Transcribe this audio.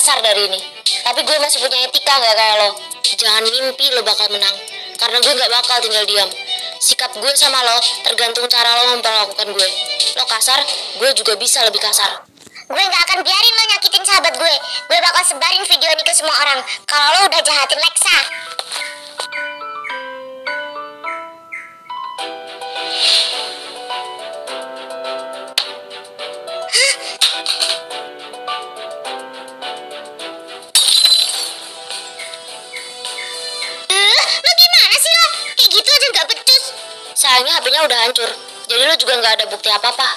kasar dari ini. Tapi gue masih punya etika gak kayak lo. Jangan mimpi lo bakal menang. Karena gue gak bakal tinggal diam. Sikap gue sama lo tergantung cara lo memperlakukan gue. Lo kasar, gue juga bisa lebih kasar. Gue gak akan biarin lo nyakitin sahabat gue. Gue bakal sebarin video ini ke semua orang. Kalau lo udah jahatin Lexa. Sayangnya HP-nya udah hancur. Jadi lo juga gak ada bukti apa-apa.